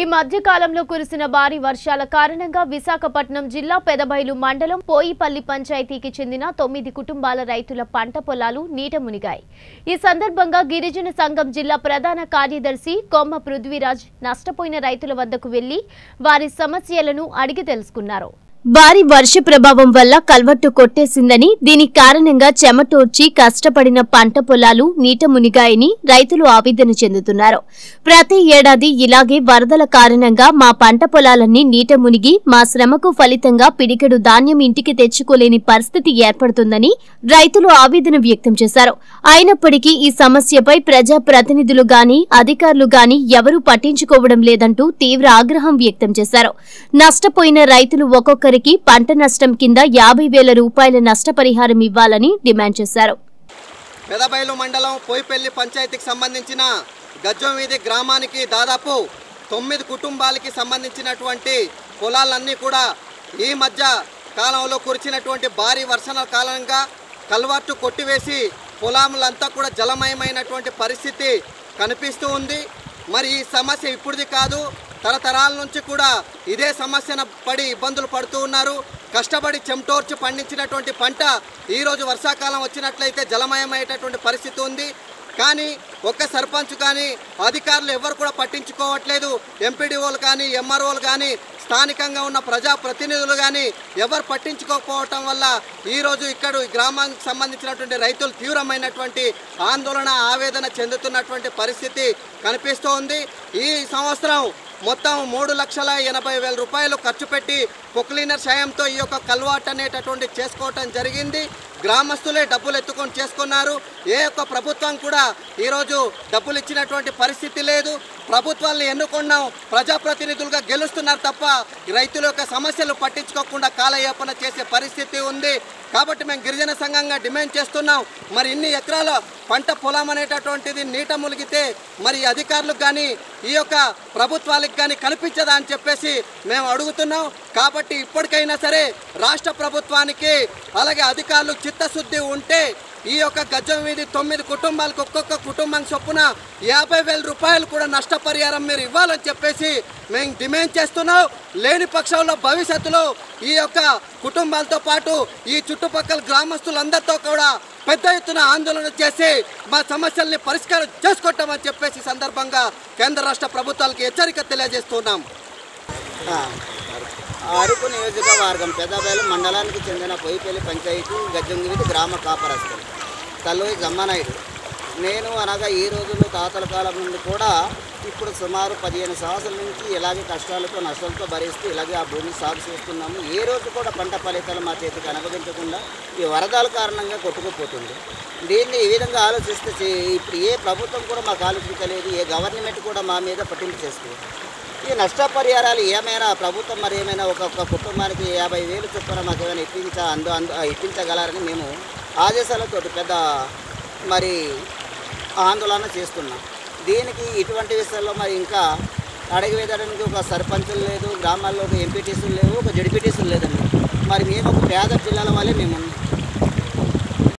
ఈ మధ్యకాలంలో కురిసిన భారీ వర్షాల కారణంగా విశాఖపట్నం జిల్లా పెదబైలు మండలం పోయిపల్లి పంచాయతీకి చెందిన తొమ్మిది కుటుంబాల రైతుల పంట పొలాలు నీట మునిగాయి. ఈ సందర్భంగా గిరిజన సంఘం జిల్లా ప్రధాన కార్యదర్శి కొమ్మ పృథ్వీరాజ్ నష్టపోయిన రైతుల వద్దకు వెళ్ళి వారి సమస్యలను అడిగి తెలుసుకున్నారు. భారీ వర్ష ప్రభావం వల్ల కల్వట్టు కొట్టేసిందని దీనికి కారణంగా చెమటోర్చి కష్టపడిన పంట పొలాలు నీట మునిగాయని రైతులు ఆవేదన చెందుతున్నారు. ప్రతి ఏడాది ఇలాగే వరదల కారణంగా మా పంట పొలాలన్నీ నీట మునిగి మా శ్రమకు ఫలితంగా పిడికెడు ధాన్యం ఇంటికి తెచ్చుకోలేని పరిస్థితి ఏర్పడుతుందని రైతులు ఆవేదన వ్యక్తం చేశారు. అయినప్పటికీ ఈ సమస్యపై ప్రజా ప్రతినిధులు గాని అధికారులు గాని ఎవరూ పట్టించుకోవడం లేదంటూ తీవ్ర ఆగ్రహం వ్యక్తం చేశారు. నష్టపోయిన రైతులు ఒక్కొక్క రైతులందరికీ పంట నష్టం కింద యాభై వేల రూపాయల నష్టపరిహారం ఇవ్వాలని డిమాండ్ చేశారు. మెదబైలు మండలం పోయిపల్లి పంచాయతీకి సంబంధించిన గజ్జంవీధి గ్రామానికి దాదాపు తొమ్మిది కుటుంబాలకి సంబంధించినటువంటి పొలాలన్నీ కూడా ఈ మధ్య కాలంలో కురిచినటువంటి భారీ వర్షాల కారణంగా కల్వర్టు కొట్టివేసి పొలాములంతా కూడా జలమయమైనటువంటి పరిస్థితి కనిపిస్తూ ఉంది. మరి ఈ సమస్య ఇప్పుడుది కాదు. తరతరాల నుంచి కూడా ఇదే సమస్యను పడి ఇబ్బందులు పడుతూ ఉన్నారు. కష్టపడి చెమటోర్చి పండించినటువంటి పంట ఈరోజు వర్షాకాలం వచ్చినట్లయితే జలమయమయ్యేటటువంటి పరిస్థితి ఉంది. కానీ ఒక్క సర్పంచ్ కానీ అధికారులు ఎవరు కూడా పట్టించుకోవట్లేదు. ఎంపీడీఓలు కానీ ఎంఆర్ఓలు కానీ స్థానికంగా ఉన్న ప్రజాప్రతినిధులు కానీ ఎవరు పట్టించుకోకపోవటం వల్ల ఈరోజు ఇక్కడ ఈ గ్రామానికి సంబంధించినటువంటి రైతులు తీవ్రమైనటువంటి ఆందోళన ఆవేదన చెందుతున్నటువంటి పరిస్థితి కనిపిస్తూ ఉంది ఈ సంవత్సరం మొత్తం మూడు లక్షల ఎనభై వేల రూపాయలు ఖర్చు పెట్టి పొక్లీనర్ సాయంతో ఈ యొక్క కల్వాట్ అనేటటువంటి చేసుకోవటం జరిగింది. గ్రామస్తులే డబ్బులు ఎత్తుకొని చేసుకున్నారు. ఏ యొక్క ప్రభుత్వం కూడా ఈరోజు డబ్బులు ఇచ్చినటువంటి పరిస్థితి లేదు. ప్రభుత్వాలను ఎన్నుకున్నాం. ప్రజాప్రతినిధులుగా గెలుస్తున్నారు తప్ప రైతుల యొక్క సమస్యలు పట్టించుకోకుండా కాలయాపన చేసే పరిస్థితి ఉంది. కాబట్టి మేము గిరిజన సంఘంగా డిమాండ్ చేస్తున్నాం. మరి ఇన్ని ఎకరాల పంట పొలం అనేటటువంటిది నీట ములిగితే మరి అధికారులకు కానీ ఈ యొక్క ప్రభుత్వాలకు కానీ కనిపించదా అని చెప్పేసి మేము అడుగుతున్నాం. కాబట్టి ఇప్పటికైనా సరే రాష్ట్ర ప్రభుత్వానికి అలాగే అధికారులు చిత్తశుద్ధి ఉంటే ఈ యొక్క గజం వీధి తొమ్మిది కుటుంబాలకు ఒక్కొక్క కుటుంబం చొప్పున యాభై వేల రూపాయలు కూడా నష్టపరిహారం మీరు ఇవ్వాలని చెప్పేసి మేము డిమాండ్ చేస్తున్నాం. లేని పక్షంలో భవిష్యత్తులో ఈ యొక్క కుటుంబాలతో పాటు ఈ చుట్టుపక్కల గ్రామస్తులందరితో కూడా పెద్ద ఎత్తున ఆందోళన చేసి మా సమస్యల్ని పరిష్కారం చేసుకుంటామని చెప్పేసి సందర్భంగా కేంద్ర రాష్ట్ర ప్రభుత్వాలకు హెచ్చరిక తెలియజేస్తున్నాం. అరకు నియోజకవర్గం పెద్దబేలు మండలానికి చెందిన పొయ్యిపల్లి పంచాయతీ గజ్జంగిరి గ్రామ కాపరస్తులు తల్లోయి జమ్మనాయుడు. నేను అనగా ఈ రోజుల్లో తాతల కాలం నుండి కూడా ఇప్పుడు సుమారు పదిహేను సంవత్సరాల నుంచి ఇలాగే కష్టాలతో నష్టాలతో భరిస్తూ ఇలాగే ఆ భూమిని సాగు చేస్తున్నాము. ఏ రోజు కూడా పంట ఫలితాలు మా చేతికి అనుభవించకుండా ఈ వరదల కారణంగా కొట్టుకుపోతుంది. దీన్ని ఈ విధంగా ఆలోచిస్తే చే- ఇప్పుడు ఏ ప్రభుత్వం కూడా మాకు ఆలోచించలేదు ఏ గవర్నమెంట్ కూడా మా మీద పట్టింపు చేస్తుంది ఈ నష్టపరిహారాలు ఏమైనా ప్రభుత్వం మరి ఏమైనా ఒక్కొక్క కుటుంబానికి యాభై వేలు చొప్పున మాకు ఏమైనా ఇప్పించ అందు అందు ఇప్పించగలరని మేము ఆదేశాలతో పెద్ద మరి ఆందోళన చేస్తున్నాం. దీనికి ఇటువంటి విషయాల్లో మరి ఇంకా అడిగి వేయడానికి ఒక సర్పంచులు లేదు గ్రామాల్లో ఒక ఎంపీటీసీలు లేవు ఒక జడ్పీటీసీలు లేదండి. మరి మేము ఒక పేద జిల్లాల వల్లే మేము ఉన్నాం.